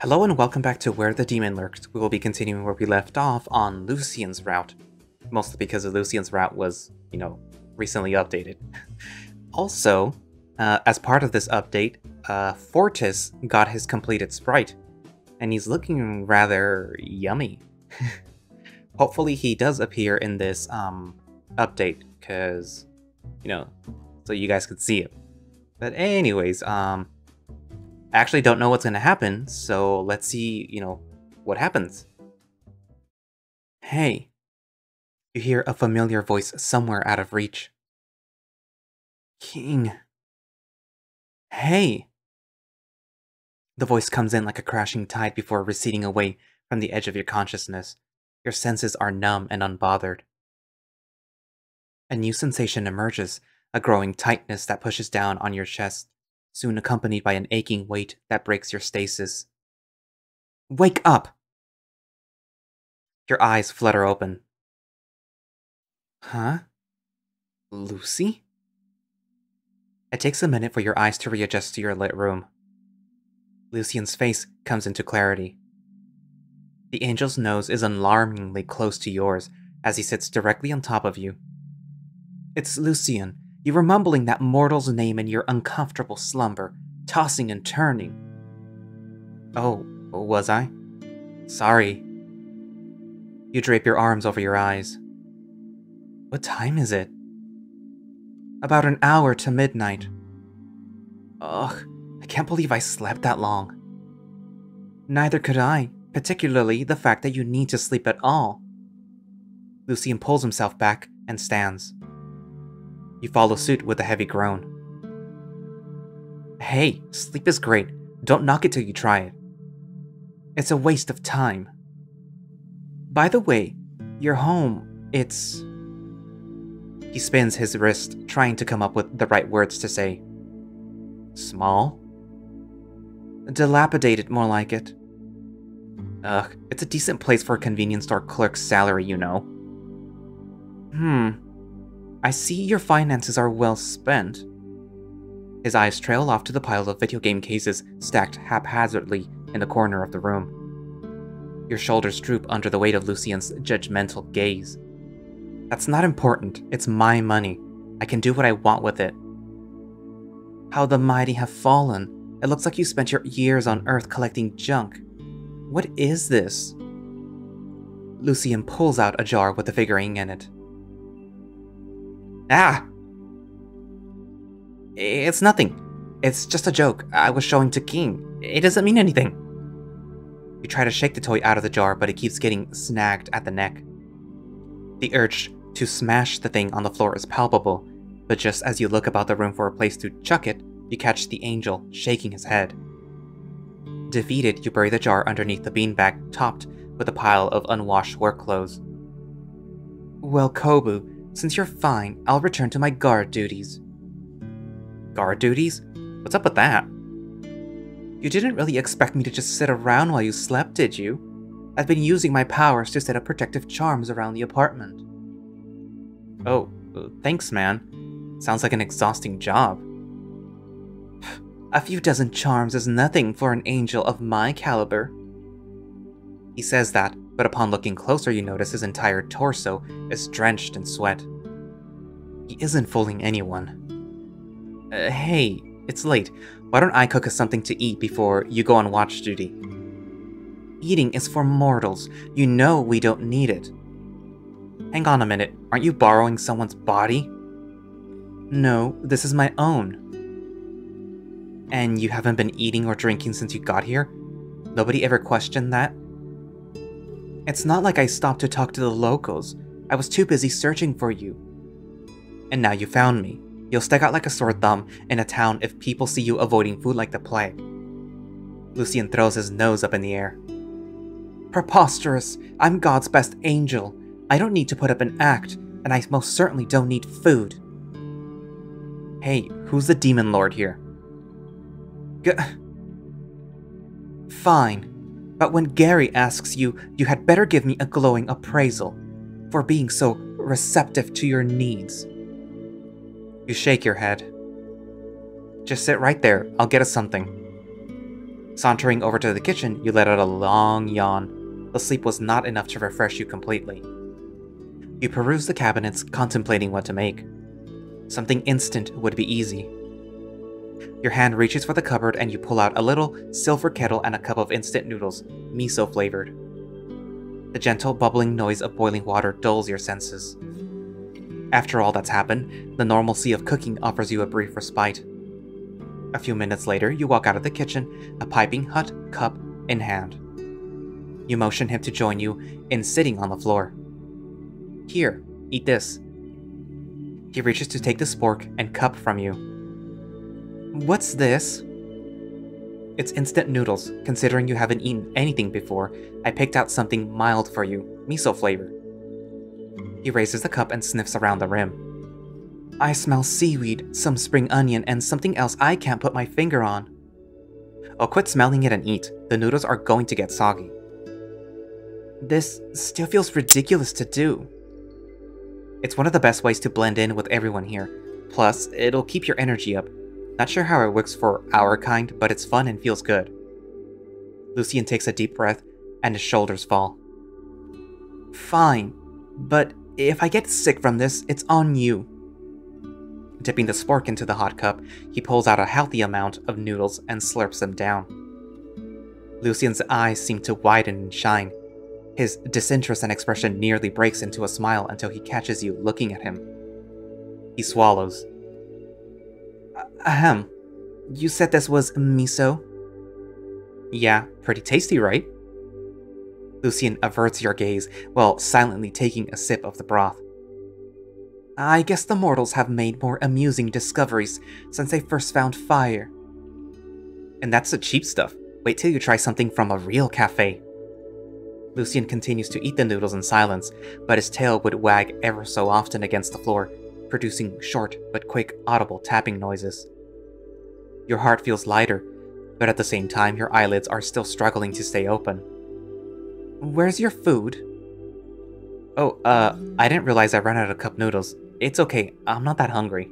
Hello and welcome back to Where the Demon Lurks. We will be continuing where we left off on Lucian's route. Mostly because Lucian's route was, you know, recently updated. also, uh, as part of this update, uh, Fortis got his completed sprite. And he's looking rather yummy. Hopefully he does appear in this um, update, because, you know, so you guys could see it. But anyways, um, I actually don't know what's going to happen, so let's see, you know, what happens. Hey. You hear a familiar voice somewhere out of reach. King. Hey. The voice comes in like a crashing tide before receding away from the edge of your consciousness. Your senses are numb and unbothered. A new sensation emerges, a growing tightness that pushes down on your chest soon accompanied by an aching weight that breaks your stasis. Wake up! Your eyes flutter open. Huh? Lucy? It takes a minute for your eyes to readjust to your lit room. Lucian's face comes into clarity. The angel's nose is alarmingly close to yours as he sits directly on top of you. It's Lucian, you were mumbling that mortal's name in your uncomfortable slumber, tossing and turning. Oh, was I? Sorry. You drape your arms over your eyes. What time is it? About an hour to midnight. Ugh, I can't believe I slept that long. Neither could I, particularly the fact that you need to sleep at all. Lucian pulls himself back and stands. You follow suit with a heavy groan. Hey, sleep is great. Don't knock it till you try it. It's a waste of time. By the way, your home, it's... He spins his wrist, trying to come up with the right words to say. Small? Dilapidated, more like it. Ugh, it's a decent place for a convenience store clerk's salary, you know. Hmm, I see your finances are well spent. His eyes trail off to the pile of video game cases stacked haphazardly in the corner of the room. Your shoulders droop under the weight of Lucian's judgmental gaze. That's not important. It's my money. I can do what I want with it. How the mighty have fallen. It looks like you spent your years on Earth collecting junk. What is this? Lucian pulls out a jar with a figurine in it. Ah! It's nothing. It's just a joke I was showing to King. It doesn't mean anything. You try to shake the toy out of the jar, but it keeps getting snagged at the neck. The urge to smash the thing on the floor is palpable, but just as you look about the room for a place to chuck it, you catch the angel shaking his head. Defeated, you bury the jar underneath the beanbag topped with a pile of unwashed work clothes. Well, Kobu, since you're fine, I'll return to my guard duties. Guard duties? What's up with that? You didn't really expect me to just sit around while you slept, did you? I've been using my powers to set up protective charms around the apartment. Oh, uh, thanks, man. Sounds like an exhausting job. A few dozen charms is nothing for an angel of my caliber. He says that, but upon looking closer you notice his entire torso is drenched in sweat. He isn't fooling anyone. Uh, hey, it's late. Why don't I cook us something to eat before you go on watch duty? Eating is for mortals. You know we don't need it. Hang on a minute, aren't you borrowing someone's body? No, this is my own. And you haven't been eating or drinking since you got here? Nobody ever questioned that? It's not like I stopped to talk to the locals. I was too busy searching for you. And now you found me. You'll stick out like a sore thumb in a town if people see you avoiding food like the plague. Lucian throws his nose up in the air. Preposterous! I'm God's best angel. I don't need to put up an act, and I most certainly don't need food. Hey, who's the demon lord here? G Fine. But when Gary asks you, you had better give me a glowing appraisal for being so receptive to your needs. You shake your head. Just sit right there, I'll get us something. Sauntering over to the kitchen, you let out a long yawn. The sleep was not enough to refresh you completely. You peruse the cabinets, contemplating what to make. Something instant would be easy. Your hand reaches for the cupboard and you pull out a little silver kettle and a cup of instant noodles, miso flavored. The gentle bubbling noise of boiling water dulls your senses. After all that's happened, the normalcy of cooking offers you a brief respite. A few minutes later, you walk out of the kitchen, a piping hot cup in hand. You motion him to join you in sitting on the floor. Here, eat this. He reaches to take the spork and cup from you. What's this? It's instant noodles. Considering you haven't eaten anything before, I picked out something mild for you, miso flavor. He raises the cup and sniffs around the rim. I smell seaweed, some spring onion, and something else I can't put my finger on. Oh, quit smelling it and eat. The noodles are going to get soggy. This still feels ridiculous to do. It's one of the best ways to blend in with everyone here. Plus, it'll keep your energy up. Not sure how it works for our kind, but it's fun and feels good. Lucian takes a deep breath, and his shoulders fall. Fine, but if I get sick from this, it's on you. Dipping the spork into the hot cup, he pulls out a healthy amount of noodles and slurps them down. Lucian's eyes seem to widen and shine. His disinterest and expression nearly breaks into a smile until he catches you looking at him. He swallows. Ahem. You said this was miso? Yeah, pretty tasty, right? Lucian averts your gaze while silently taking a sip of the broth. I guess the mortals have made more amusing discoveries since they first found fire. And that's the cheap stuff. Wait till you try something from a real cafe. Lucian continues to eat the noodles in silence, but his tail would wag ever so often against the floor, producing short but quick audible tapping noises. Your heart feels lighter, but at the same time your eyelids are still struggling to stay open. Where's your food? Oh, uh, I didn't realize I ran out of cup noodles. It's okay, I'm not that hungry.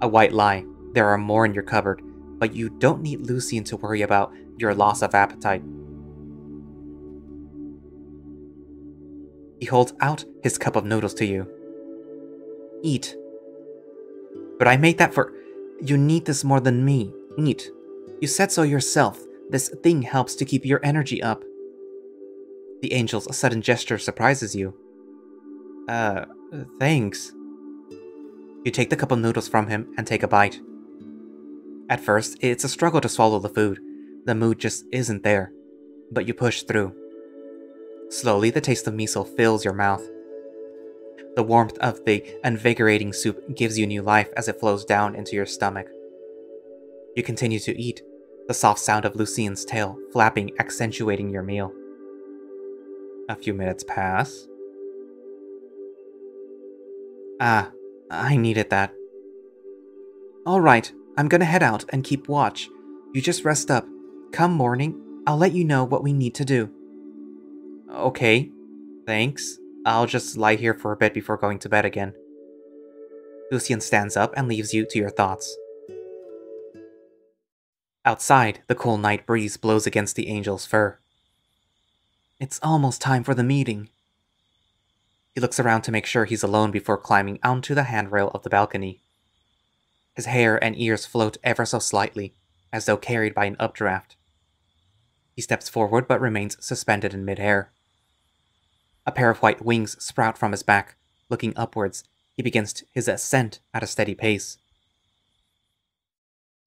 A white lie. There are more in your cupboard, but you don't need Lucian to worry about your loss of appetite. He holds out his cup of noodles to you. Eat. But I made that for. You need this more than me. Eat. You said so yourself. This thing helps to keep your energy up. The angel's sudden gesture surprises you. Uh, thanks. You take the cup of noodles from him and take a bite. At first, it's a struggle to swallow the food. The mood just isn't there. But you push through. Slowly, the taste of miso fills your mouth. The warmth of the invigorating soup gives you new life as it flows down into your stomach. You continue to eat, the soft sound of Lucian's tail flapping accentuating your meal. A few minutes pass. Ah, I needed that. Alright, I'm gonna head out and keep watch. You just rest up. Come morning, I'll let you know what we need to do. Okay, thanks. I'll just lie here for a bit before going to bed again. Lucian stands up and leaves you to your thoughts. Outside, the cool night breeze blows against the angel's fur. It's almost time for the meeting. He looks around to make sure he's alone before climbing onto the handrail of the balcony. His hair and ears float ever so slightly, as though carried by an updraft. He steps forward but remains suspended in midair. A pair of white wings sprout from his back. Looking upwards, he begins his ascent at a steady pace.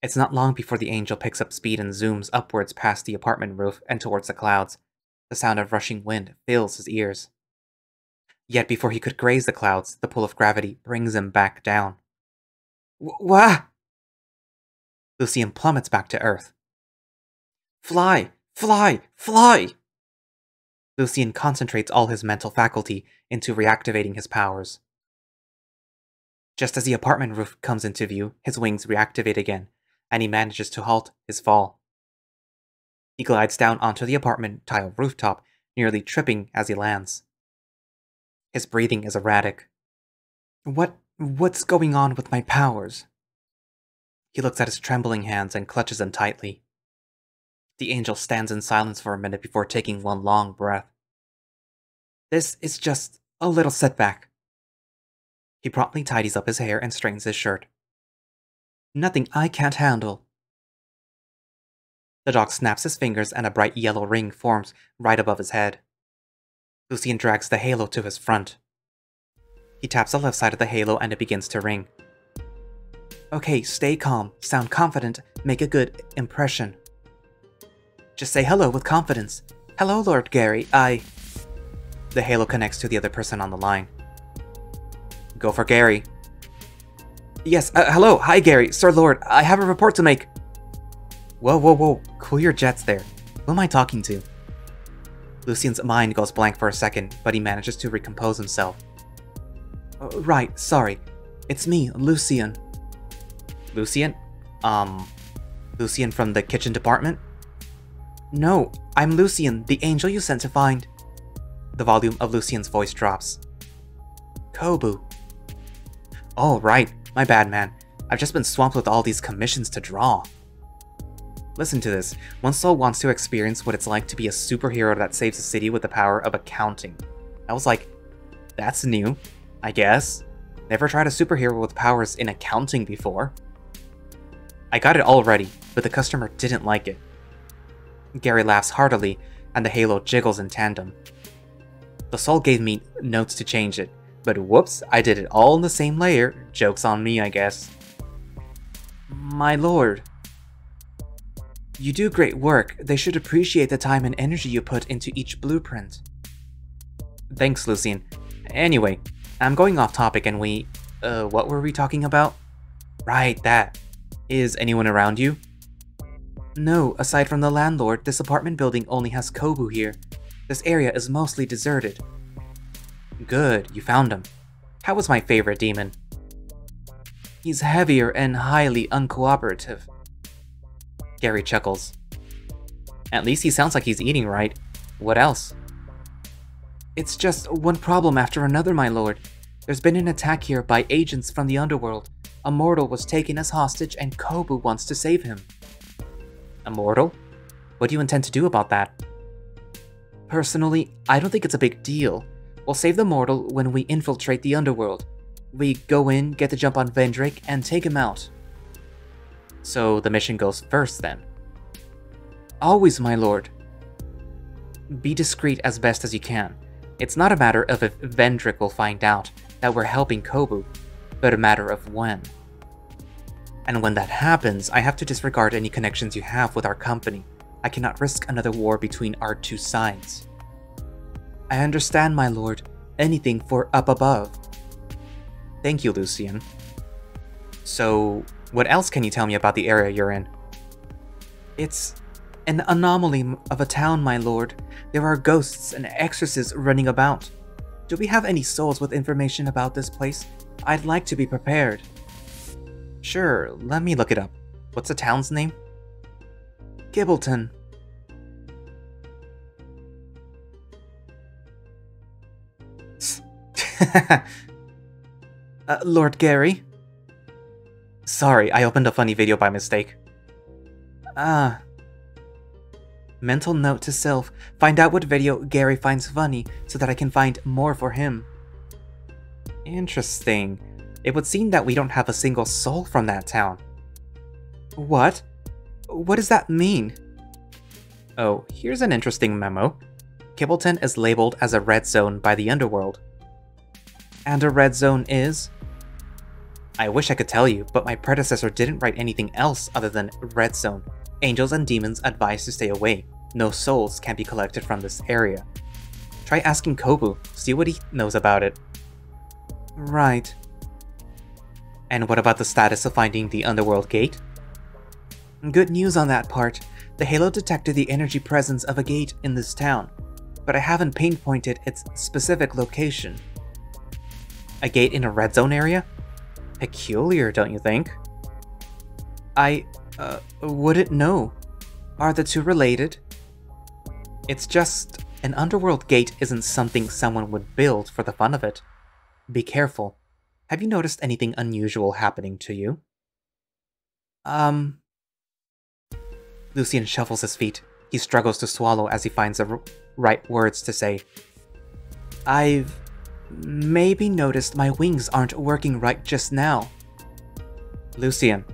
It's not long before the angel picks up speed and zooms upwards past the apartment roof and towards the clouds, the sound of rushing wind fills his ears. Yet before he could graze the clouds, the pull of gravity brings him back down. Wah! Lucian plummets back to Earth. Fly! Fly! Fly! Lucian concentrates all his mental faculty into reactivating his powers. Just as the apartment roof comes into view, his wings reactivate again, and he manages to halt his fall. He glides down onto the apartment tile rooftop, nearly tripping as he lands. His breathing is erratic. What what's going on with my powers? He looks at his trembling hands and clutches them tightly. The angel stands in silence for a minute before taking one long breath. This is just a little setback. He promptly tidies up his hair and straightens his shirt. Nothing I can't handle. The dog snaps his fingers and a bright yellow ring forms right above his head. Lucian drags the halo to his front. He taps the left side of the halo and it begins to ring. Okay, stay calm, sound confident, make a good impression. Just say hello with confidence. Hello, Lord Gary, I... The halo connects to the other person on the line. Go for Gary. Yes, uh, hello, hi Gary, Sir Lord, I have a report to make. Whoa, whoa, whoa, cool your jets there. Who am I talking to? Lucian's mind goes blank for a second, but he manages to recompose himself. Uh, right, sorry. It's me, Lucian. Lucian? Um, Lucian from the kitchen department? No, I'm Lucian, the angel you sent to find. The volume of Lucian's voice drops. Kobu. Oh, right. My bad, man. I've just been swamped with all these commissions to draw. Listen to this. One soul wants to experience what it's like to be a superhero that saves a city with the power of accounting. I was like, that's new, I guess. Never tried a superhero with powers in accounting before. I got it already, but the customer didn't like it. Gary laughs heartily, and the halo jiggles in tandem. The soul gave me notes to change it, but whoops, I did it all in the same layer. Joke's on me, I guess. My lord. You do great work. They should appreciate the time and energy you put into each blueprint. Thanks, Lucian. Anyway, I'm going off topic and we... Uh, what were we talking about? Right, that. Is anyone around you? No, aside from the landlord, this apartment building only has Kobu here. This area is mostly deserted. Good, you found him. How was my favorite demon? He's heavier and highly uncooperative. Gary chuckles. At least he sounds like he's eating right. What else? It's just one problem after another, my lord. There's been an attack here by agents from the underworld. A mortal was taken as hostage and Kobu wants to save him. A mortal? What do you intend to do about that? Personally, I don't think it's a big deal. We'll save the mortal when we infiltrate the underworld. We go in, get the jump on Vendrick, and take him out. So the mission goes first then? Always, my lord. Be discreet as best as you can. It's not a matter of if Vendrick will find out that we're helping Kobu, but a matter of when. And when that happens, I have to disregard any connections you have with our company. I cannot risk another war between our two sides. I understand, my lord. Anything for up above. Thank you, Lucian. So, what else can you tell me about the area you're in? It's an anomaly of a town, my lord. There are ghosts and exorcists running about. Do we have any souls with information about this place? I'd like to be prepared. Sure, let me look it up. What's the town's name? Gibbleton. uh, Lord Gary? Sorry, I opened a funny video by mistake. Ah. Mental note to self, find out what video Gary finds funny so that I can find more for him. Interesting. It would seem that we don't have a single soul from that town. What? What does that mean? Oh, here's an interesting memo. Gibbleton is labeled as a red zone by the underworld. And a red zone is? I wish I could tell you, but my predecessor didn't write anything else other than red zone. Angels and demons advise to stay away. No souls can be collected from this area. Try asking Kobu, see what he knows about it. Right. And what about the status of finding the Underworld Gate? Good news on that part. The Halo detected the energy presence of a gate in this town, but I haven't pinpointed its specific location. A gate in a red zone area? Peculiar, don't you think? I, uh, wouldn't know. Are the two related? It's just, an underworld gate isn't something someone would build for the fun of it. Be careful. Have you noticed anything unusual happening to you? Um... Lucian shuffles his feet. He struggles to swallow as he finds the right words to say. I've maybe noticed my wings aren't working right just now. Lucian.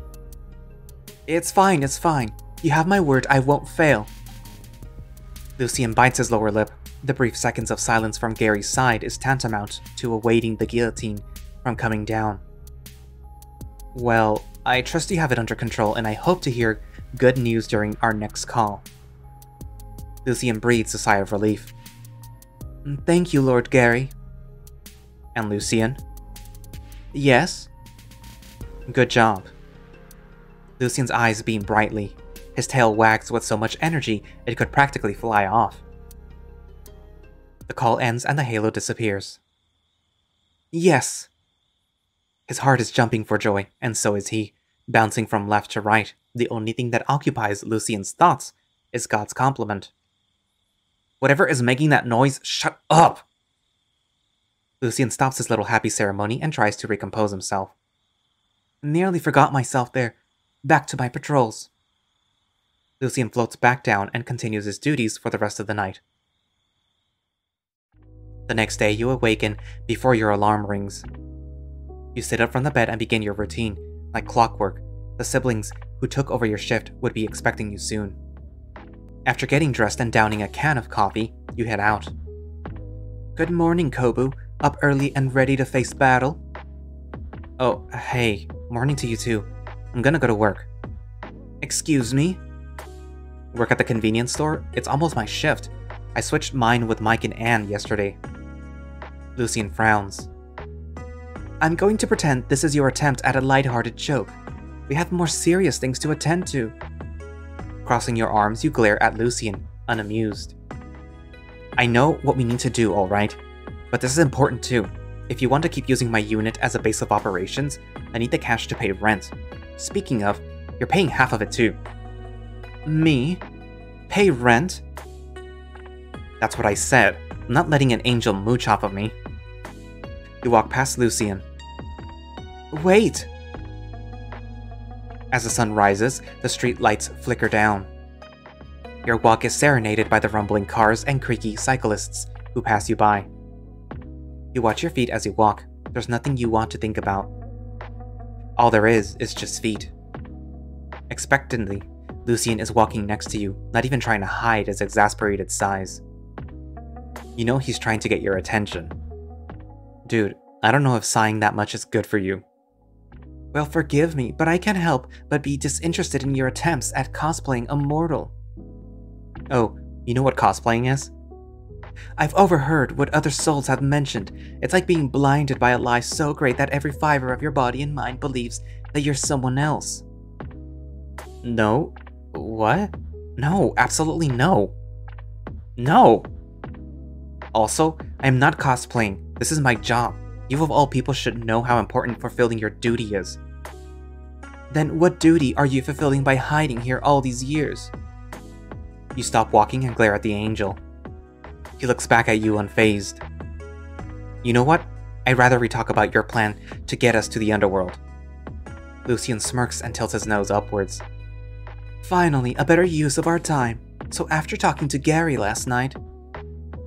It's fine, it's fine. You have my word, I won't fail. Lucian bites his lower lip. The brief seconds of silence from Gary's side is tantamount to awaiting the guillotine from coming down. Well, I trust you have it under control and I hope to hear good news during our next call. Lucian breathes a sigh of relief. Mm, thank you, Lord Gary. And Lucian? Yes? Good job. Lucian's eyes beam brightly. His tail wags with so much energy it could practically fly off. The call ends and the halo disappears. Yes! His heart is jumping for joy, and so is he, bouncing from left to right. The only thing that occupies Lucian's thoughts is God's compliment. Whatever is making that noise, shut up! Lucian stops his little happy ceremony and tries to recompose himself. Nearly forgot myself there. Back to my patrols. Lucian floats back down and continues his duties for the rest of the night. The next day, you awaken before your alarm rings. You sit up from the bed and begin your routine. Like clockwork, the siblings who took over your shift would be expecting you soon. After getting dressed and downing a can of coffee, you head out. Good morning, Kobu. Up early and ready to face battle? Oh, hey, morning to you too. I'm gonna go to work. Excuse me? Work at the convenience store? It's almost my shift. I switched mine with Mike and Anne yesterday. Lucian frowns. I'm going to pretend this is your attempt at a light-hearted joke. We have more serious things to attend to. Crossing your arms, you glare at Lucian, unamused. I know what we need to do, alright? But this is important too. If you want to keep using my unit as a base of operations, I need the cash to pay rent. Speaking of, you're paying half of it too. Me? Pay rent? That's what I said. I'm not letting an angel mooch off of me. You walk past Lucian. Wait! As the sun rises, the street lights flicker down. Your walk is serenaded by the rumbling cars and creaky cyclists who pass you by. You watch your feet as you walk. There's nothing you want to think about. All there is is just feet. Expectantly, Lucian is walking next to you, not even trying to hide his exasperated sighs. You know he's trying to get your attention. Dude, I don't know if sighing that much is good for you. Well, forgive me, but I can't help but be disinterested in your attempts at cosplaying a mortal. Oh, you know what cosplaying is? I've overheard what other souls have mentioned. It's like being blinded by a lie so great that every fiber of your body and mind believes that you're someone else. No? What? No, absolutely no. No! Also, I am not cosplaying. This is my job. You of all people should know how important fulfilling your duty is. Then what duty are you fulfilling by hiding here all these years? You stop walking and glare at the angel. He looks back at you unfazed. You know what? I'd rather we talk about your plan to get us to the underworld. Lucian smirks and tilts his nose upwards. Finally, a better use of our time. So after talking to Gary last night...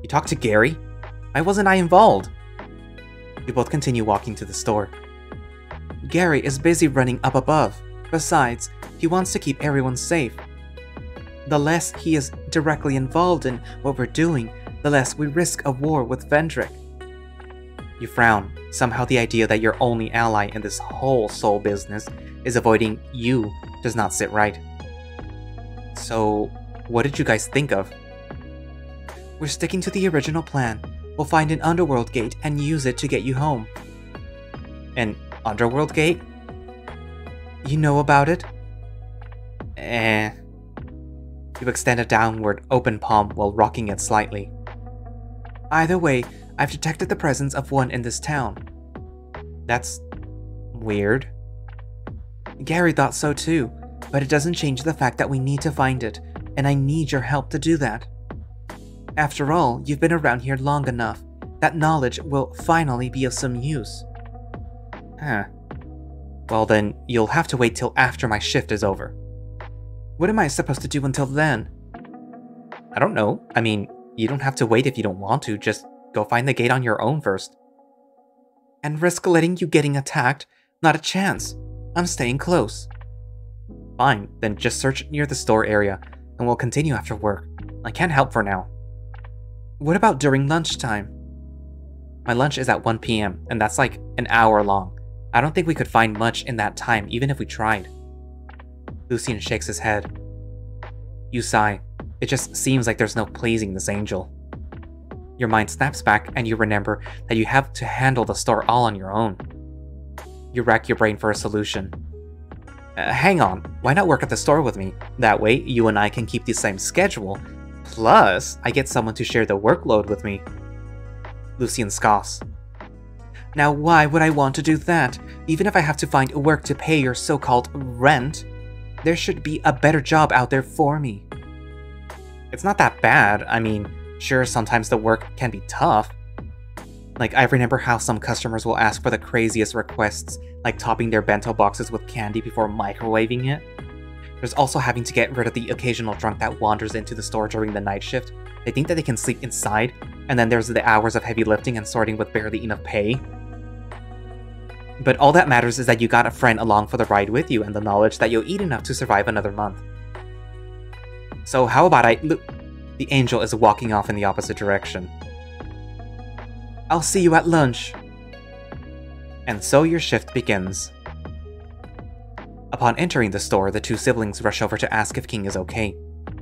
You talked to Gary? Why wasn't I involved? We both continue walking to the store. Gary is busy running up above. Besides, he wants to keep everyone safe. The less he is directly involved in what we're doing, the less we risk a war with Vendrick. You frown. Somehow the idea that your only ally in this whole soul business is avoiding you does not sit right. So, what did you guys think of? We're sticking to the original plan. We'll find an underworld gate and use it to get you home. An underworld gate? You know about it? Eh. You extend a downward open palm while rocking it slightly. Either way, I've detected the presence of one in this town. That's... weird. Gary thought so too, but it doesn't change the fact that we need to find it, and I need your help to do that. After all, you've been around here long enough. That knowledge will finally be of some use. Huh. Well then, you'll have to wait till after my shift is over. What am I supposed to do until then? I don't know. I mean, you don't have to wait if you don't want to, just go find the gate on your own first. And risk letting you getting attacked? Not a chance. I'm staying close. Fine, then just search near the store area, and we'll continue after work. I can't help for now. What about during lunchtime? My lunch is at 1 p.m., and that's like an hour long. I don't think we could find much in that time, even if we tried. Lucian shakes his head. You sigh. It just seems like there's no pleasing this angel. Your mind snaps back, and you remember that you have to handle the store all on your own. You rack your brain for a solution. Uh, hang on, why not work at the store with me? That way, you and I can keep the same schedule. Plus, I get someone to share the workload with me. Lucian scoffs. Now why would I want to do that? Even if I have to find work to pay your so-called rent, there should be a better job out there for me. It's not that bad. I mean, sure, sometimes the work can be tough. Like, I remember how some customers will ask for the craziest requests, like topping their bento boxes with candy before microwaving it. There's also having to get rid of the occasional drunk that wanders into the store during the night shift. They think that they can sleep inside, and then there's the hours of heavy lifting and sorting with barely enough pay. But all that matters is that you got a friend along for the ride with you and the knowledge that you'll eat enough to survive another month. So how about I... Look, the angel is walking off in the opposite direction. I'll see you at lunch. And so your shift begins. Upon entering the store, the two siblings rush over to ask if King is okay.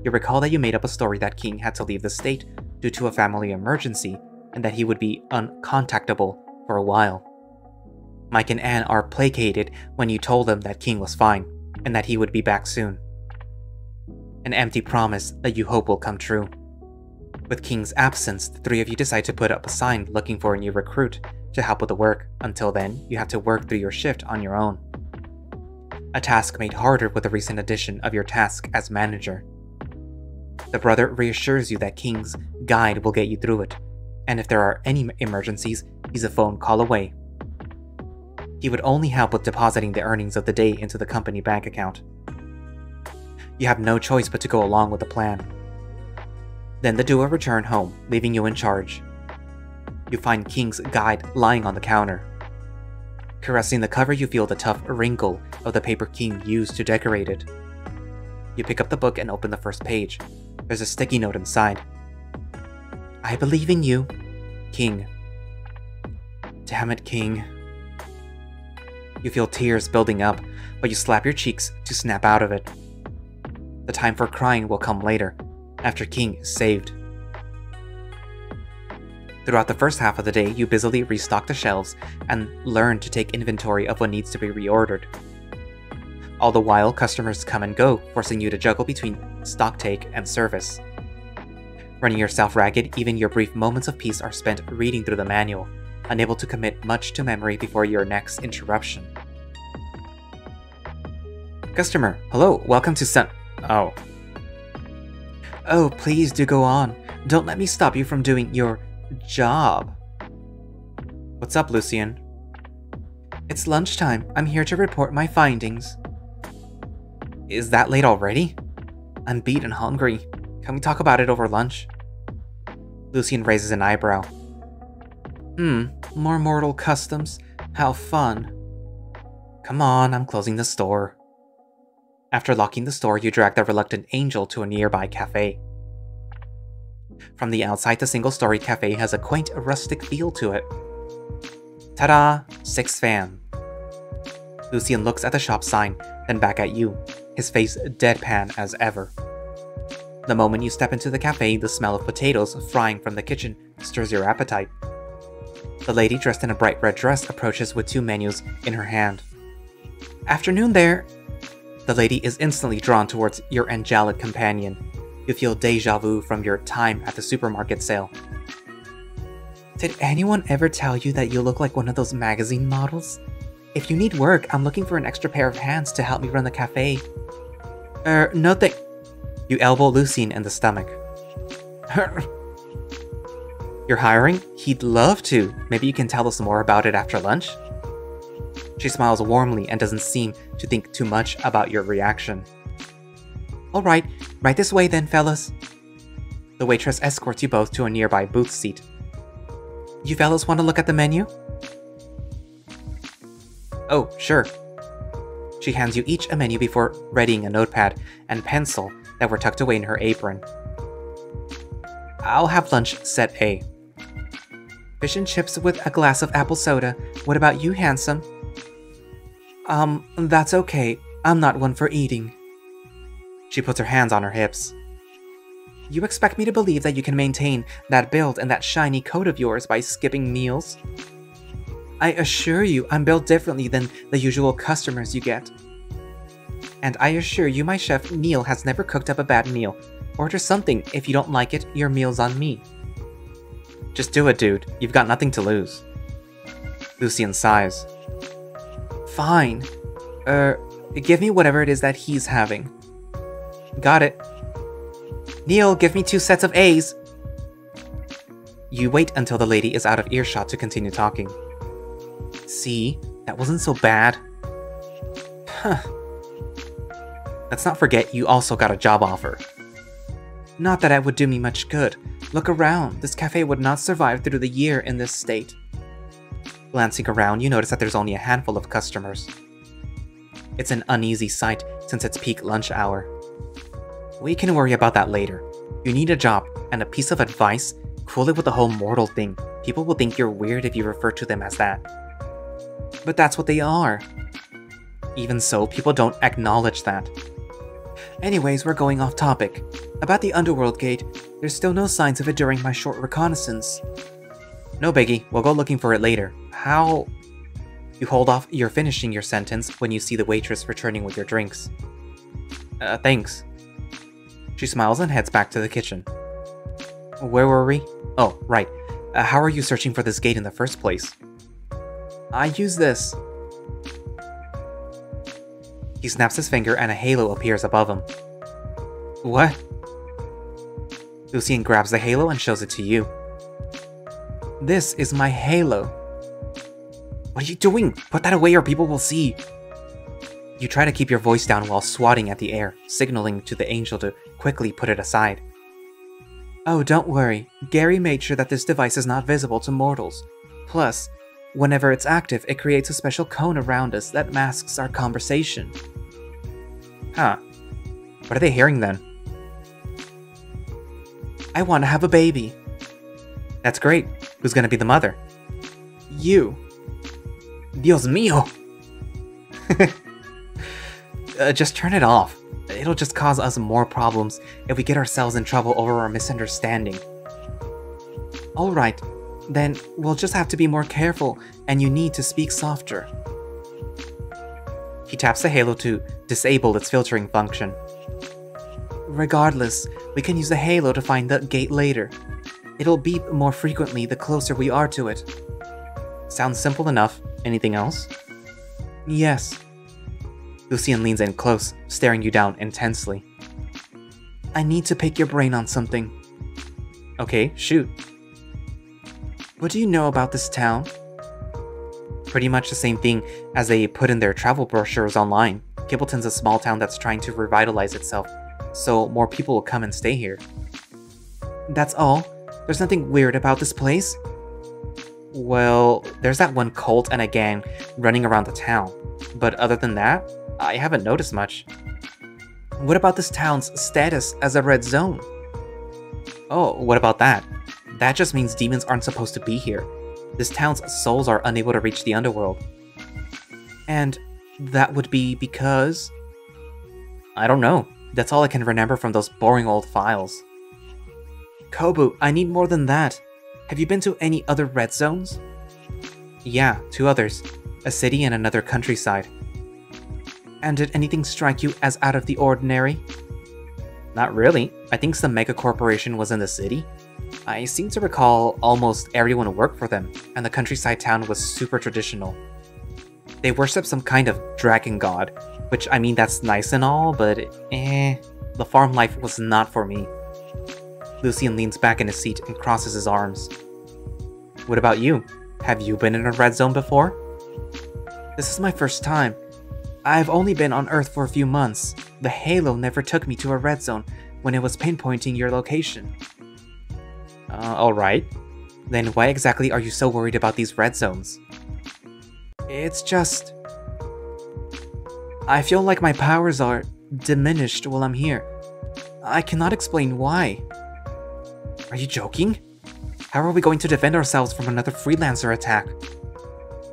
You recall that you made up a story that King had to leave the state due to a family emergency and that he would be uncontactable for a while. Mike and Anne are placated when you told them that King was fine and that he would be back soon. An empty promise that you hope will come true. With King's absence, the three of you decide to put up a sign looking for a new recruit to help with the work. Until then, you have to work through your shift on your own. A task made harder with the recent addition of your task as manager. The brother reassures you that King's guide will get you through it, and if there are any emergencies, he's a phone call away. He would only help with depositing the earnings of the day into the company bank account. You have no choice but to go along with the plan. Then the duo return home, leaving you in charge. You find King's guide lying on the counter. Caressing the cover, you feel the tough wrinkle of the paper King used to decorate it. You pick up the book and open the first page. There's a sticky note inside. I believe in you, King. Damn it, King. You feel tears building up, but you slap your cheeks to snap out of it. The time for crying will come later, after King is saved. Throughout the first half of the day, you busily restock the shelves and learn to take inventory of what needs to be reordered. All the while, customers come and go, forcing you to juggle between stock take and service. Running yourself ragged, even your brief moments of peace are spent reading through the manual, unable to commit much to memory before your next interruption. Customer, hello, welcome to Sun. Oh. Oh, please do go on. Don't let me stop you from doing your job. What's up, Lucian? It's lunchtime. I'm here to report my findings. Is that late already? I'm beat and hungry. Can we talk about it over lunch? Lucian raises an eyebrow. Hmm, more mortal customs? How fun. Come on, I'm closing the store. After locking the store, you drag the reluctant angel to a nearby cafe. From the outside, the single-story cafe has a quaint, rustic feel to it. Ta-da! Six fan. Lucian looks at the shop sign, then back at you, his face deadpan as ever. The moment you step into the cafe, the smell of potatoes frying from the kitchen stirs your appetite. The lady dressed in a bright red dress approaches with two menus in her hand. Afternoon there! The lady is instantly drawn towards your angelic companion. You feel deja vu from your time at the supermarket sale. Did anyone ever tell you that you look like one of those magazine models? If you need work, I'm looking for an extra pair of hands to help me run the cafe. Er, no thank- You elbow Lucian in the stomach. You're hiring? He'd love to. Maybe you can tell us more about it after lunch? She smiles warmly and doesn't seem to think too much about your reaction. Alright, right this way then, fellas. The waitress escorts you both to a nearby booth seat. You fellas want to look at the menu? Oh, sure. She hands you each a menu before readying a notepad and pencil that were tucked away in her apron. I'll have lunch set A. Fish and chips with a glass of apple soda. What about you, handsome? Um, that's okay. I'm not one for eating. She puts her hands on her hips. You expect me to believe that you can maintain that build and that shiny coat of yours by skipping meals? I assure you, I'm built differently than the usual customers you get. And I assure you, my chef Neil has never cooked up a bad meal. Order something. If you don't like it, your meal's on me. Just do it, dude. You've got nothing to lose. Lucian sighs. Fine. Er, give me whatever it is that he's having. Got it. Neil, give me two sets of A's. You wait until the lady is out of earshot to continue talking. See, that wasn't so bad. Huh. Let's not forget you also got a job offer. Not that it would do me much good. Look around, this cafe would not survive through the year in this state. Glancing around, you notice that there's only a handful of customers. It's an uneasy sight since it's peak lunch hour. We can worry about that later. You need a job, and a piece of advice, cool it with the whole mortal thing. People will think you're weird if you refer to them as that. But that's what they are. Even so, people don't acknowledge that. Anyways, we're going off topic. About the Underworld Gate, there's still no signs of it during my short reconnaissance. No biggie, we'll go looking for it later. How... You hold off you're finishing your sentence when you see the waitress returning with your drinks. Uh, thanks. She smiles and heads back to the kitchen. Where were we? Oh, right. Uh, how are you searching for this gate in the first place? I use this. He snaps his finger and a halo appears above him. What? Lucian grabs the halo and shows it to you. This is my halo. What are you doing? Put that away or people will see. You try to keep your voice down while swatting at the air, signaling to the angel to quickly put it aside. Oh, don't worry. Gary made sure that this device is not visible to mortals. Plus, whenever it's active, it creates a special cone around us that masks our conversation. Huh. What are they hearing then? I want to have a baby. That's great. Who's gonna be the mother? You. Dios mío! uh, just turn it off. It'll just cause us more problems if we get ourselves in trouble over our misunderstanding. Alright, then we'll just have to be more careful and you need to speak softer. He taps the halo to disable its filtering function. Regardless, we can use the halo to find the gate later. It'll beep more frequently the closer we are to it. Sounds simple enough. Anything else? Yes. Lucian leans in close, staring you down intensely. I need to pick your brain on something. Okay, shoot. What do you know about this town? Pretty much the same thing as they put in their travel brochures online. Kibbleton's a small town that's trying to revitalize itself, so more people will come and stay here. That's all? There's nothing weird about this place? Well, there's that one cult and a gang running around the town. But other than that, I haven't noticed much. What about this town's status as a red zone? Oh, what about that? That just means demons aren't supposed to be here. This town's souls are unable to reach the underworld. And that would be because... I don't know. That's all I can remember from those boring old files. Kobu, I need more than that. Have you been to any other red zones? Yeah, two others. A city and another countryside. And did anything strike you as out of the ordinary? Not really. I think some mega corporation was in the city. I seem to recall almost everyone worked for them, and the countryside town was super traditional. They worship some kind of dragon god, which I mean that's nice and all, but eh, the farm life was not for me. Lucian leans back in his seat and crosses his arms. What about you? Have you been in a red zone before? This is my first time. I've only been on Earth for a few months. The Halo never took me to a red zone when it was pinpointing your location. Uh, alright. Then why exactly are you so worried about these red zones? It's just... I feel like my powers are diminished while I'm here. I cannot explain why. Are you joking? How are we going to defend ourselves from another freelancer attack?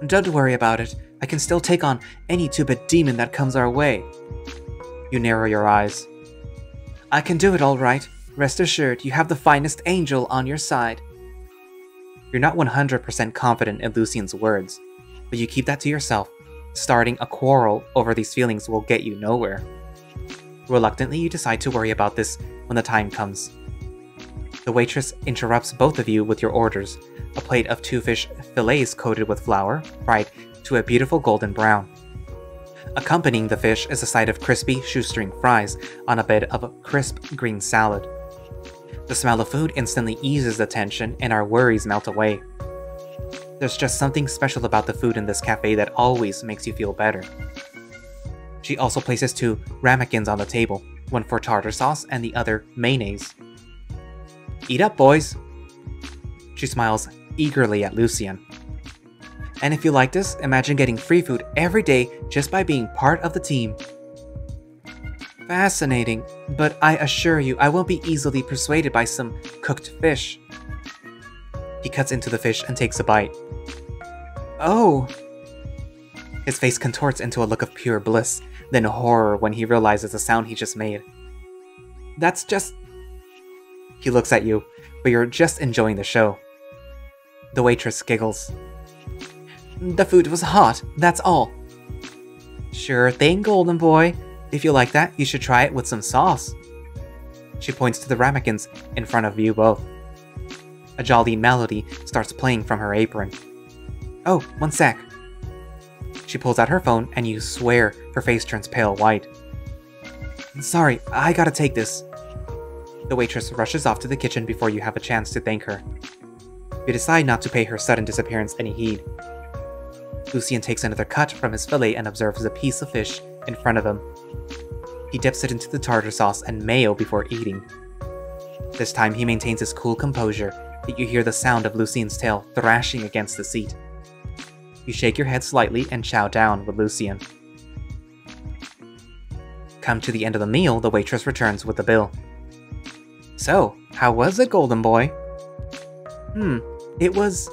Don't worry about it. I can still take on any two-bit demon that comes our way. You narrow your eyes. I can do it all right. Rest assured, you have the finest angel on your side. You're not 100% confident in Lucian's words, but you keep that to yourself. Starting a quarrel over these feelings will get you nowhere. Reluctantly, you decide to worry about this when the time comes. The waitress interrupts both of you with your orders, a plate of two fish fillets coated with flour, fried to a beautiful golden brown. Accompanying the fish is a side of crispy shoestring fries on a bed of crisp green salad. The smell of food instantly eases the tension and our worries melt away. There's just something special about the food in this cafe that always makes you feel better. She also places two ramekins on the table, one for tartar sauce and the other mayonnaise. Eat up, boys! She smiles eagerly at Lucian. And if you like this, imagine getting free food every day just by being part of the team. Fascinating, but I assure you I won't be easily persuaded by some cooked fish. He cuts into the fish and takes a bite. Oh! His face contorts into a look of pure bliss, then horror when he realizes the sound he just made. That's just... He looks at you, but you're just enjoying the show. The waitress giggles. The food was hot, that's all. Sure thing, Golden Boy. If you like that, you should try it with some sauce. She points to the ramekins in front of you both. A jolly melody starts playing from her apron. Oh, one sec. She pulls out her phone and you swear her face turns pale white. Sorry, I gotta take this. The waitress rushes off to the kitchen before you have a chance to thank her. You decide not to pay her sudden disappearance any heed. Lucian takes another cut from his fillet and observes a piece of fish in front of him. He dips it into the tartar sauce and mayo before eating. This time he maintains his cool composure, yet you hear the sound of Lucian's tail thrashing against the seat. You shake your head slightly and chow down with Lucian. Come to the end of the meal, the waitress returns with the bill. So, how was it, Golden Boy? Hmm, it was...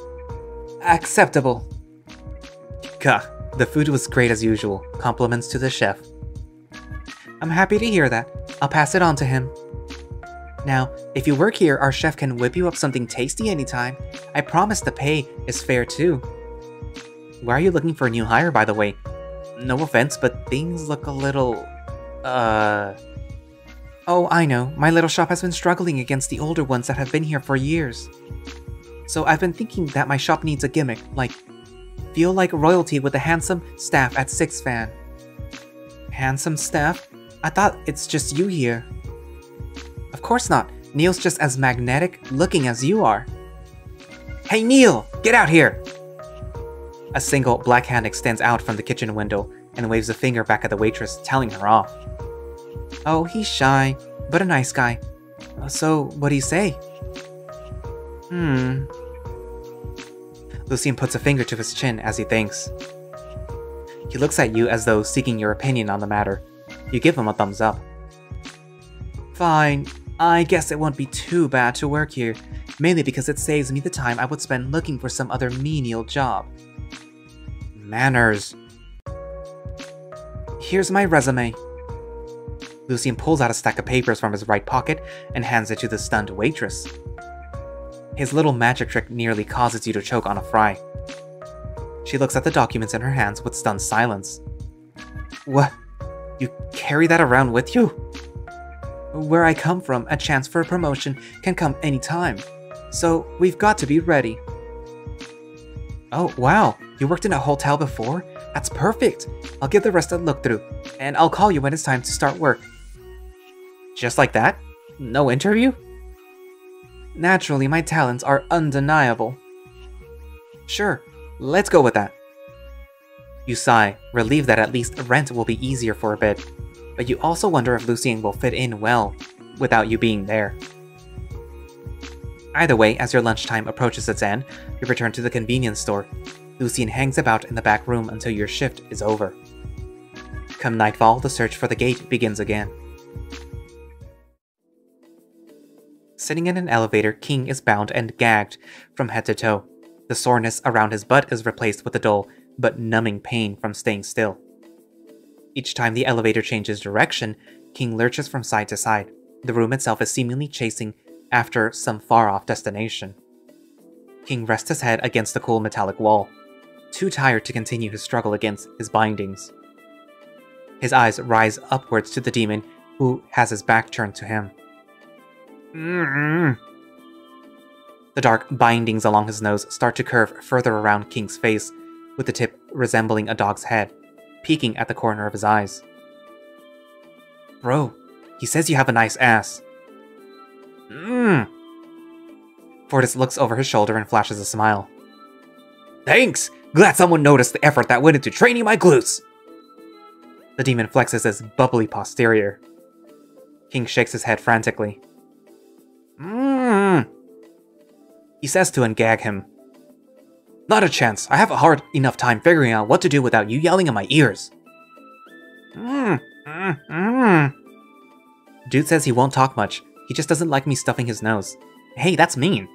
acceptable. Gah, the food was great as usual. Compliments to the chef. I'm happy to hear that. I'll pass it on to him. Now, if you work here, our chef can whip you up something tasty anytime. I promise the pay is fair too. Why are you looking for a new hire, by the way? No offense, but things look a little... Uh... Oh, I know. My little shop has been struggling against the older ones that have been here for years. So I've been thinking that my shop needs a gimmick, like feel like royalty with the handsome staff at Six Fan. Handsome staff? I thought it's just you here. Of course not. Neil's just as magnetic looking as you are. Hey Neil, get out here! A single black hand extends out from the kitchen window and waves a finger back at the waitress, telling her off. Oh, he's shy, but a nice guy. So, what do you say? Hmm, Lucian puts a finger to his chin as he thinks. He looks at you as though seeking your opinion on the matter. You give him a thumbs up. Fine. I guess it won't be too bad to work here, mainly because it saves me the time I would spend looking for some other menial job. Manners. Here's my resume. Lucian pulls out a stack of papers from his right pocket and hands it to the stunned waitress. His little magic trick nearly causes you to choke on a fry. She looks at the documents in her hands with stunned silence. What? You carry that around with you? Where I come from, a chance for a promotion can come any time. So, we've got to be ready. Oh, wow. You worked in a hotel before? That's perfect. I'll give the rest a look through, and I'll call you when it's time to start work. Just like that? No interview? Naturally, my talents are undeniable. Sure, let's go with that. You sigh, relieved that at least rent will be easier for a bit, but you also wonder if Lucian will fit in well without you being there. Either way, as your lunchtime approaches its end, you return to the convenience store. Lucian hangs about in the back room until your shift is over. Come nightfall, the search for the gate begins again. Sitting in an elevator, King is bound and gagged from head to toe. The soreness around his butt is replaced with a dull but numbing pain from staying still. Each time the elevator changes direction, King lurches from side to side. The room itself is seemingly chasing after some far off destination. King rests his head against the cool metallic wall, too tired to continue his struggle against his bindings. His eyes rise upwards to the demon who has his back turned to him. The dark bindings along his nose start to curve further around King's face, with the tip resembling a dog's head, peeking at the corner of his eyes. Bro, he says you have a nice ass. Mmm. Fortis looks over his shoulder and flashes a smile. Thanks! Glad someone noticed the effort that went into training my glutes! The demon flexes his bubbly posterior. King shakes his head frantically. Mmm. He says to ungag him. Not a chance. I have a hard enough time figuring out what to do without you yelling in my ears. Mmm. Mmm. Dude says he won't talk much. He just doesn't like me stuffing his nose. Hey, that's mean.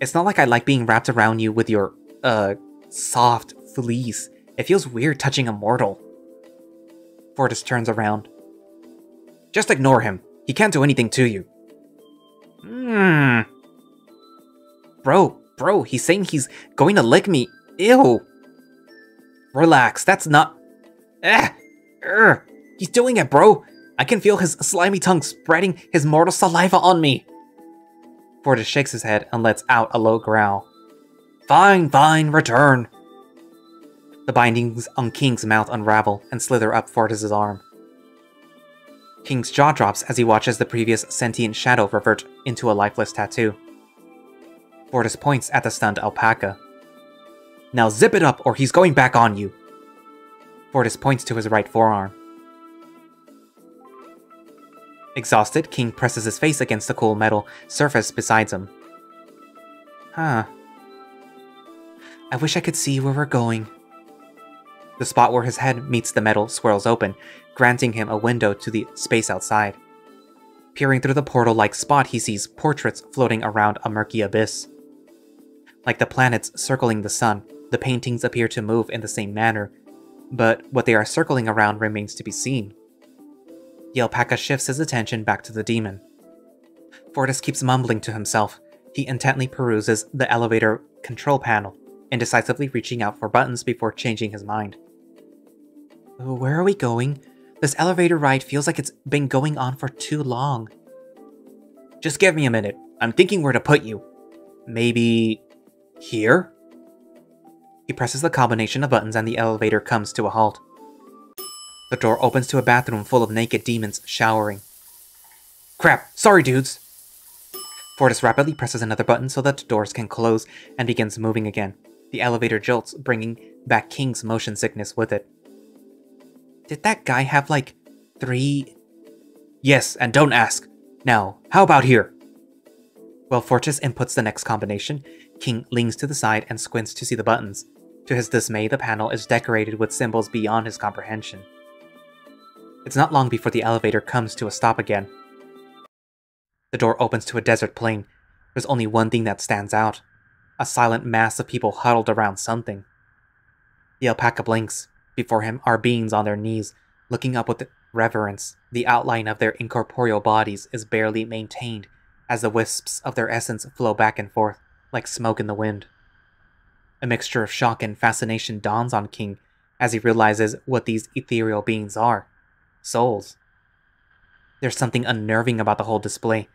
It's not like I like being wrapped around you with your, uh, soft fleece. It feels weird touching a mortal. Fortis turns around. Just ignore him. He can't do anything to you. Hmm. Bro, bro, he's saying he's going to lick me. Ew. Relax, that's not... Eh! Urgh. He's doing it, bro! I can feel his slimy tongue spreading his mortal saliva on me. Fortis shakes his head and lets out a low growl. Fine, fine, return. The bindings on King's mouth unravel and slither up Fortis's arm. King's jaw drops as he watches the previous sentient shadow revert into a lifeless tattoo. Fortis points at the stunned alpaca. Now zip it up or he's going back on you. Fortis points to his right forearm. Exhausted, King presses his face against the cool metal surface beside him. Huh. I wish I could see where we're going. The spot where his head meets the metal swirls open, granting him a window to the space outside. Peering through the portal-like spot, he sees portraits floating around a murky abyss. Like the planets circling the sun, the paintings appear to move in the same manner, but what they are circling around remains to be seen. The alpaca shifts his attention back to the demon. Fortis keeps mumbling to himself. He intently peruses the elevator control panel, indecisively reaching out for buttons before changing his mind. Oh, where are we going? This elevator ride feels like it's been going on for too long. Just give me a minute. I'm thinking where to put you. Maybe... here? He presses the combination of buttons and the elevator comes to a halt. The door opens to a bathroom full of naked demons showering. Crap, sorry dudes! Fortis rapidly presses another button so that the doors can close and begins moving again. The elevator jolts, bringing back King's motion sickness with it. Did that guy have like three... Yes, and don't ask. Now, how about here? While Fortis inputs the next combination, King leans to the side and squints to see the buttons. To his dismay, the panel is decorated with symbols beyond his comprehension. It's not long before the elevator comes to a stop again. The door opens to a desert plain. There's only one thing that stands out. A silent mass of people huddled around something. The alpaca blinks. Before him are beings on their knees, looking up with reverence. The outline of their incorporeal bodies is barely maintained as the wisps of their essence flow back and forth, like smoke in the wind. A mixture of shock and fascination dawns on King as he realizes what these ethereal beings are souls. There's something unnerving about the whole display.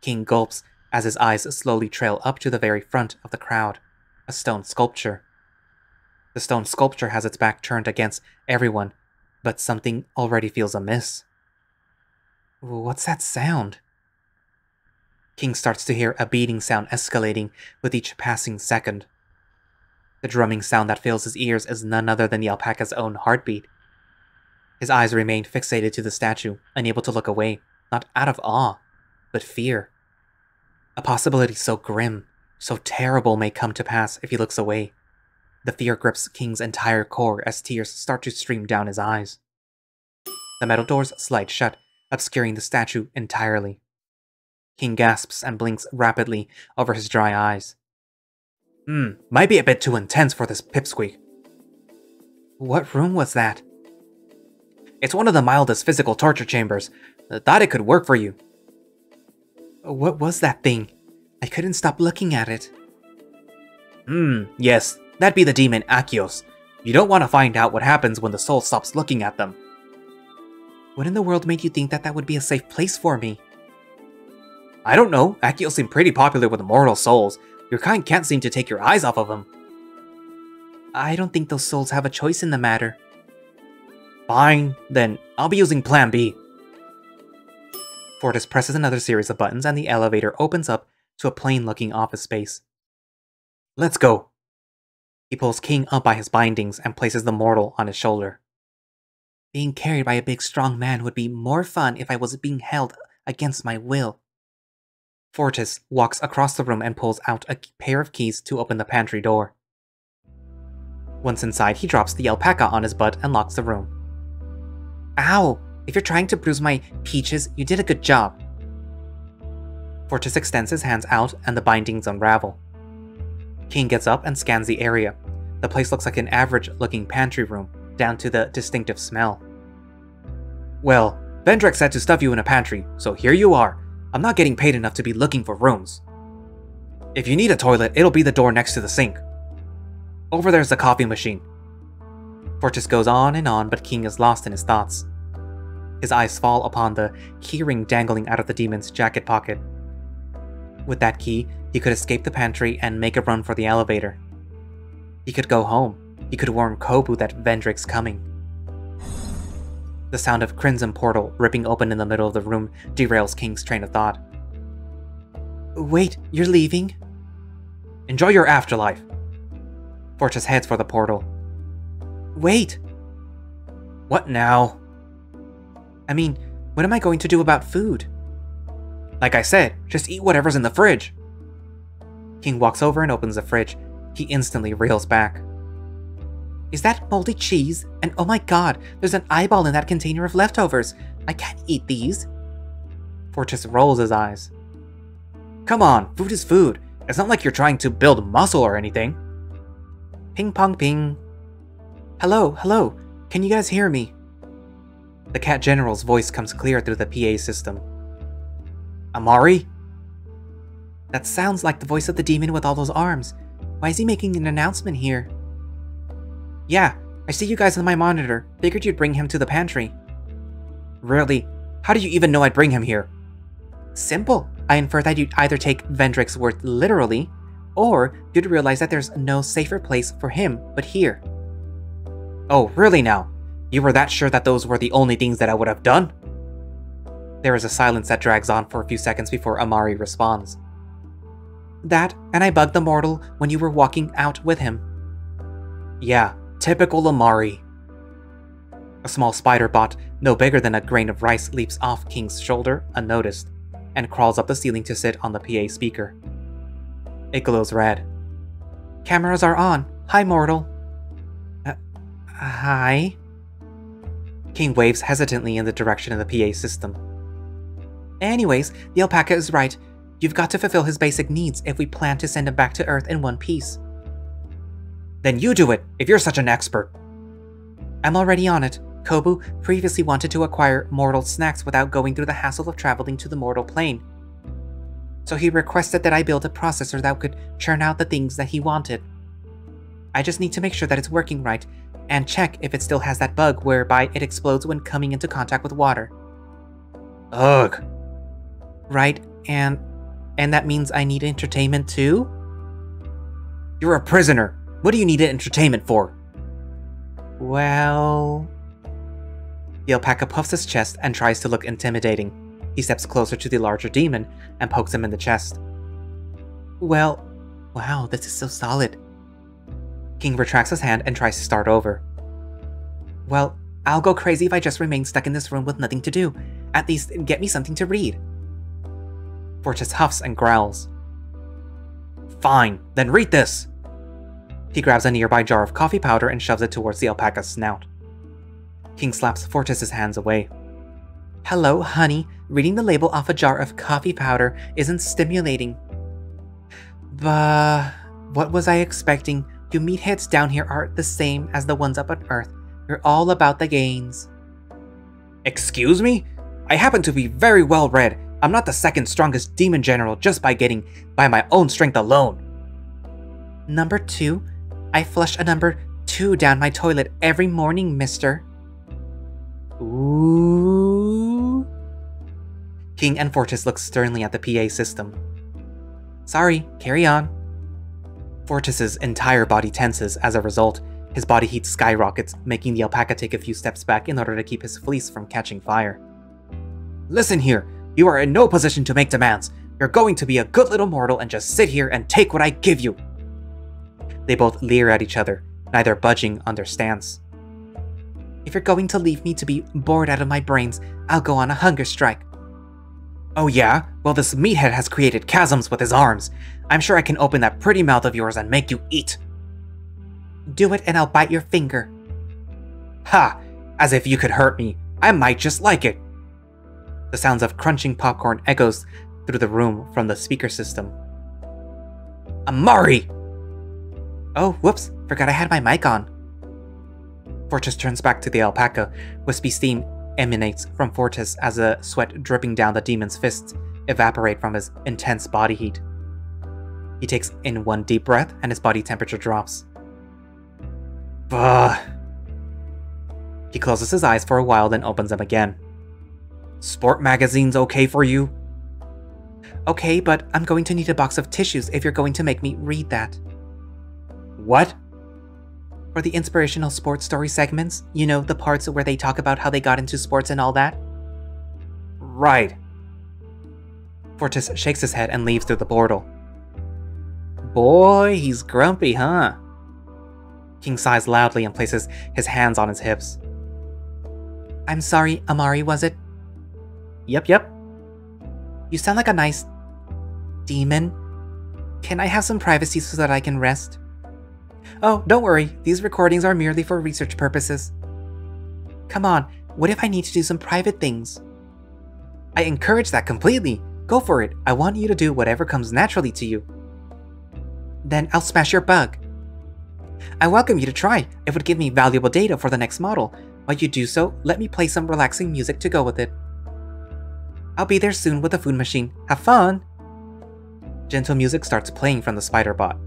King gulps as his eyes slowly trail up to the very front of the crowd, a stone sculpture. The stone sculpture has its back turned against everyone, but something already feels amiss. What's that sound? King starts to hear a beating sound escalating with each passing second. The drumming sound that fills his ears is none other than the alpaca's own heartbeat. His eyes remained fixated to the statue, unable to look away, not out of awe, but fear. A possibility so grim, so terrible may come to pass if he looks away. The fear grips King's entire core as tears start to stream down his eyes. The metal doors slide shut, obscuring the statue entirely. King gasps and blinks rapidly over his dry eyes. Hmm, might be a bit too intense for this pipsqueak. What room was that? It's one of the mildest physical torture chambers. I Thought it could work for you. What was that thing? I couldn't stop looking at it. Hmm, yes, that'd be the demon Akios. You don't want to find out what happens when the soul stops looking at them. What in the world made you think that that would be a safe place for me? I don't know. Akios seemed pretty popular with immortal souls. Your kind can't seem to take your eyes off of him. I don't think those souls have a choice in the matter. Fine, then I'll be using Plan B. Fortis presses another series of buttons and the elevator opens up to a plain-looking office space. Let's go. He pulls King up by his bindings and places the mortal on his shoulder. Being carried by a big strong man would be more fun if I was being held against my will. Fortis walks across the room and pulls out a pair of keys to open the pantry door. Once inside, he drops the alpaca on his butt and locks the room. Ow! If you're trying to bruise my peaches, you did a good job. Fortis extends his hands out and the bindings unravel. King gets up and scans the area. The place looks like an average-looking pantry room, down to the distinctive smell. Well, Vendrex said to stuff you in a pantry, so here you are, I'm not getting paid enough to be looking for rooms. If you need a toilet, it'll be the door next to the sink. Over there's the coffee machine. Fortis goes on and on, but King is lost in his thoughts. His eyes fall upon the keyring dangling out of the demon's jacket pocket. With that key, he could escape the pantry and make a run for the elevator. He could go home. He could warn Kobu that Vendrick's coming. The sound of Crimson Portal ripping open in the middle of the room derails King's train of thought. Wait, you're leaving? Enjoy your afterlife. Fortis heads for the portal. Wait! What now? I mean, what am I going to do about food? Like I said, just eat whatever's in the fridge. King walks over and opens the fridge. He instantly reels back. Is that moldy cheese? And oh my god, there's an eyeball in that container of leftovers. I can't eat these. Fortis rolls his eyes. Come on, food is food. It's not like you're trying to build muscle or anything. Ping pong ping. Hello, hello. Can you guys hear me? The cat general's voice comes clear through the PA system. Amari? That sounds like the voice of the demon with all those arms. Why is he making an announcement here? Yeah, I see you guys on my monitor. Figured you'd bring him to the pantry. Really? How do you even know I'd bring him here? Simple. I infer that you'd either take Vendrick's word literally, or you'd realize that there's no safer place for him but here. Oh, really now? You were that sure that those were the only things that I would have done? There is a silence that drags on for a few seconds before Amari responds. That, and I bugged the mortal when you were walking out with him. Yeah, Typical Amari. A small spider bot, no bigger than a grain of rice, leaps off King's shoulder unnoticed and crawls up the ceiling to sit on the PA speaker. It glows red. Cameras are on. Hi, mortal. Uh, hi? King waves hesitantly in the direction of the PA system. Anyways, the alpaca is right. You've got to fulfill his basic needs if we plan to send him back to Earth in one piece. Then you do it, if you're such an expert. I'm already on it. Kobu previously wanted to acquire mortal snacks without going through the hassle of traveling to the mortal plane. So he requested that I build a processor that could churn out the things that he wanted. I just need to make sure that it's working right, and check if it still has that bug whereby it explodes when coming into contact with water. Ugh. Right, and and that means I need entertainment too? You're a prisoner. What do you need entertainment for? Well... The alpaca puffs his chest and tries to look intimidating. He steps closer to the larger demon and pokes him in the chest. Well, wow, this is so solid. King retracts his hand and tries to start over. Well, I'll go crazy if I just remain stuck in this room with nothing to do. At least get me something to read. Fortis huffs and growls. Fine, then read this! He grabs a nearby jar of coffee powder and shoves it towards the alpaca's snout. King slaps Fortis's hands away. Hello, honey. Reading the label off a jar of coffee powder isn't stimulating. But what was I expecting? You meatheads down here aren't the same as the ones up on Earth. You're all about the gains. Excuse me? I happen to be very well read. I'm not the second strongest demon general just by getting by my own strength alone. Number two, I flush a number two down my toilet every morning, mister. Ooh. King and Fortis look sternly at the PA system. Sorry, carry on. Fortis's entire body tenses as a result. His body heat skyrockets, making the alpaca take a few steps back in order to keep his fleece from catching fire. Listen here, you are in no position to make demands. You're going to be a good little mortal and just sit here and take what I give you. They both leer at each other, neither budging stance. If you're going to leave me to be bored out of my brains, I'll go on a hunger strike. Oh yeah? Well this meathead has created chasms with his arms. I'm sure I can open that pretty mouth of yours and make you eat. Do it and I'll bite your finger. Ha! As if you could hurt me. I might just like it. The sounds of crunching popcorn echoes through the room from the speaker system. Amari! Oh, whoops, forgot I had my mic on. Fortis turns back to the alpaca. Wispy steam emanates from Fortis as the sweat dripping down the demon's fists evaporate from his intense body heat. He takes in one deep breath and his body temperature drops. Bah. He closes his eyes for a while, then opens them again. Sport magazine's okay for you? Okay, but I'm going to need a box of tissues if you're going to make me read that. What? For the inspirational sports story segments, you know, the parts where they talk about how they got into sports and all that? Right. Fortis shakes his head and leaves through the portal. Boy, he's grumpy, huh? King sighs loudly and places his hands on his hips. I'm sorry, Amari, was it? Yep, yep. You sound like a nice demon. Can I have some privacy so that I can rest? Oh, don't worry, these recordings are merely for research purposes. Come on, what if I need to do some private things? I encourage that completely. Go for it. I want you to do whatever comes naturally to you. Then I'll smash your bug. I welcome you to try. It would give me valuable data for the next model. While you do so, let me play some relaxing music to go with it. I'll be there soon with the food machine. Have fun! Gentle music starts playing from the spider bot.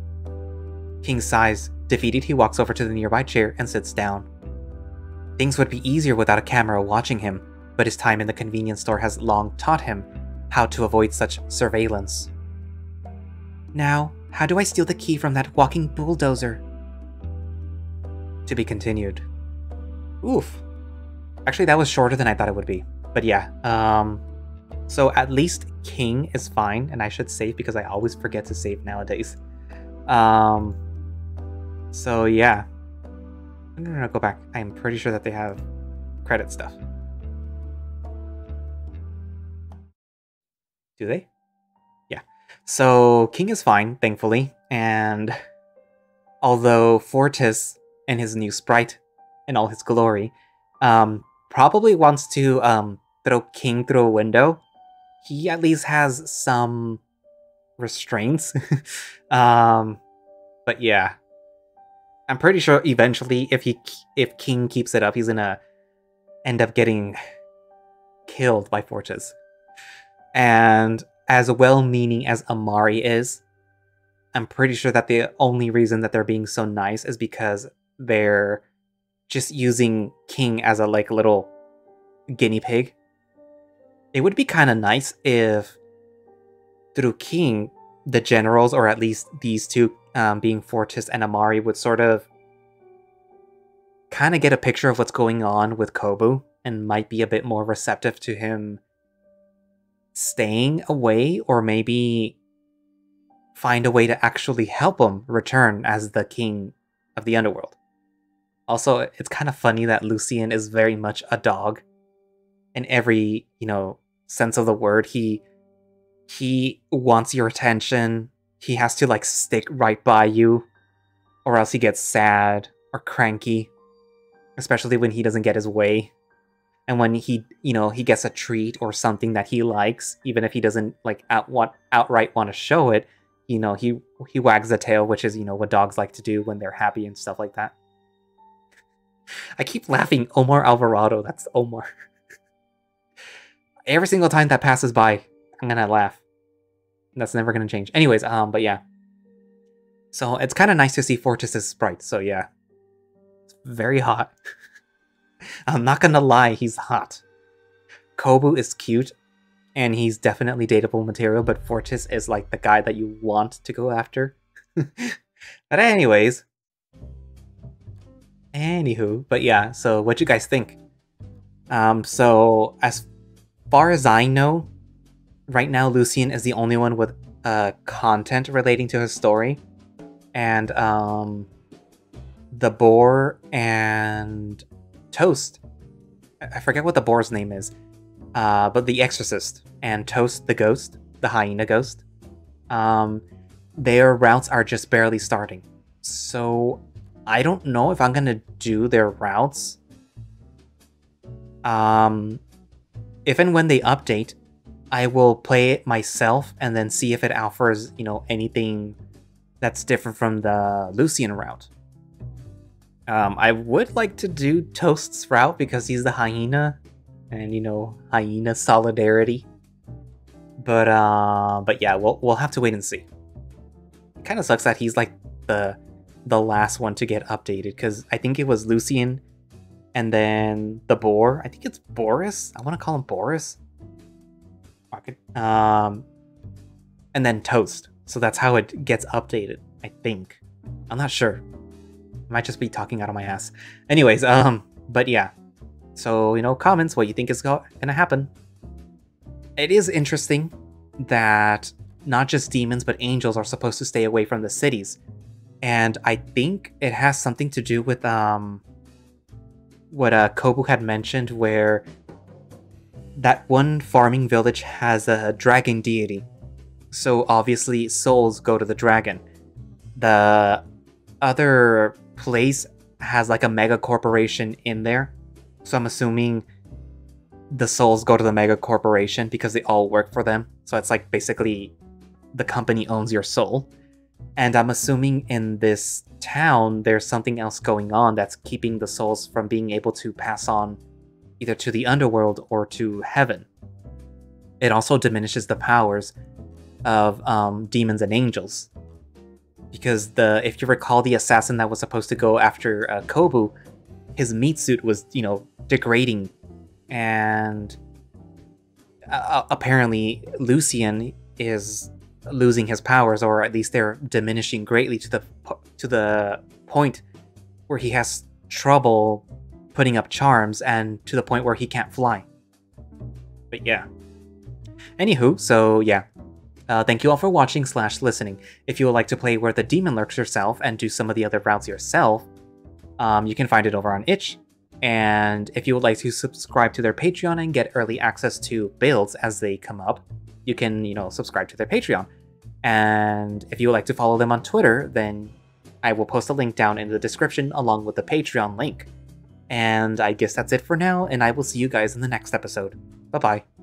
King sighs. Defeated, he walks over to the nearby chair and sits down. Things would be easier without a camera watching him, but his time in the convenience store has long taught him how to avoid such surveillance. Now, how do I steal the key from that walking bulldozer? To be continued. Oof. Actually, that was shorter than I thought it would be. But yeah, um, so at least King is fine, and I should save because I always forget to save nowadays. Um, so yeah. I'm gonna go back. I'm pretty sure that they have credit stuff. Do they? Yeah. So King is fine, thankfully, and although Fortis and his new sprite in all his glory, um, probably wants to um, throw King through a window, he at least has some restraints. um, but yeah, I'm pretty sure eventually, if he if King keeps it up, he's gonna end up getting killed by Fortis. And as well-meaning as Amari is, I'm pretty sure that the only reason that they're being so nice is because they're just using King as a like little guinea pig. It would be kind of nice if through King, the generals, or at least these two um, being Fortis and Amari, would sort of kind of get a picture of what's going on with Kobu and might be a bit more receptive to him staying away or maybe find a way to actually help him return as the king of the underworld. Also, it's kind of funny that Lucian is very much a dog. In every, you know, sense of the word, he he wants your attention. He has to like stick right by you, or else he gets sad or cranky, especially when he doesn't get his way. And when he, you know, he gets a treat or something that he likes, even if he doesn't like out want outright want to show it, you know, he he wags the tail, which is you know what dogs like to do when they're happy and stuff like that. I keep laughing, Omar Alvarado. That's Omar. Every single time that passes by, I'm gonna laugh. That's never gonna change. Anyways, um, but yeah. So it's kind of nice to see Fortis's sprite. So yeah, it's very hot. I'm not gonna lie, he's hot. Kobu is cute, and he's definitely dateable material, but Fortis is like the guy that you want to go after. but anyways, anywho, but yeah. So what you guys think? Um, so as far as I know, right now Lucian is the only one with uh, content relating to his story. And um, the boar and Toast. I forget what the boar's name is. Uh, but the Exorcist and Toast the Ghost, the hyena ghost, um, their routes are just barely starting. So I don't know if I'm gonna do their routes. Um, if and when they update, I will play it myself and then see if it offers, you know, anything that's different from the Lucian route. Um, I would like to do Toast's route because he's the hyena, and you know, hyena solidarity. But uh, but yeah, we'll we'll have to wait and see. It kind of sucks that he's like the the last one to get updated because I think it was Lucian, and then the boar. I think it's Boris. I want to call him Boris. Um, and then Toast. So that's how it gets updated. I think. I'm not sure. I might just be talking out of my ass. Anyways, um, but yeah. So, you know, comments what you think is gonna happen. It is interesting that not just demons but angels are supposed to stay away from the cities. And I think it has something to do with um what uh Kobu had mentioned where that one farming village has a dragon deity. So obviously souls go to the dragon. The other place has like a mega corporation in there. So I'm assuming the souls go to the mega corporation because they all work for them. So it's like basically the company owns your soul. And I'm assuming in this town there's something else going on that's keeping the souls from being able to pass on either to the underworld or to heaven. It also diminishes the powers of um, demons and angels because the if you recall the assassin that was supposed to go after uh, Kobu, his meat suit was you know degrading, and uh, apparently Lucian is losing his powers, or at least they're diminishing greatly to the to the point where he has trouble putting up charms, and to the point where he can't fly. But yeah. Anywho, so yeah, uh, thank you all for watching slash listening. If you would like to play Where the Demon Lurks yourself and do some of the other routes yourself, um, you can find it over on itch. And if you would like to subscribe to their Patreon and get early access to builds as they come up, you can, you know, subscribe to their Patreon. And if you would like to follow them on Twitter, then I will post a link down in the description along with the Patreon link. And I guess that's it for now, and I will see you guys in the next episode. Bye bye.